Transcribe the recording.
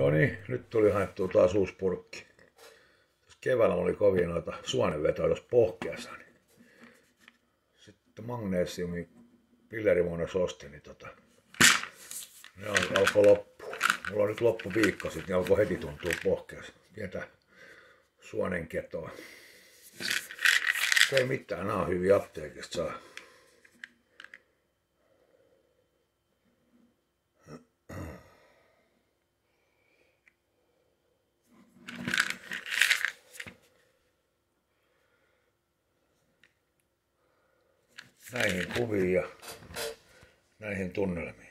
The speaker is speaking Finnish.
No niin, nyt tuli haettua taas uusi purkki. Keväällä oli kovin noita suonenvetoja tuossa pohkeassa. Niin. Sitten magnesiumi pillerimuodossa ostin, niin tota, ne al- alkoi loppu. Mulla on nyt loppu viikko sitten, niin alkoi heti tuntua pohkeassa. Pientä suonen ketoa. Ei mitään, nämä on hyviä apteekista saa. Näihin kuviin ja näihin tunnelmiin.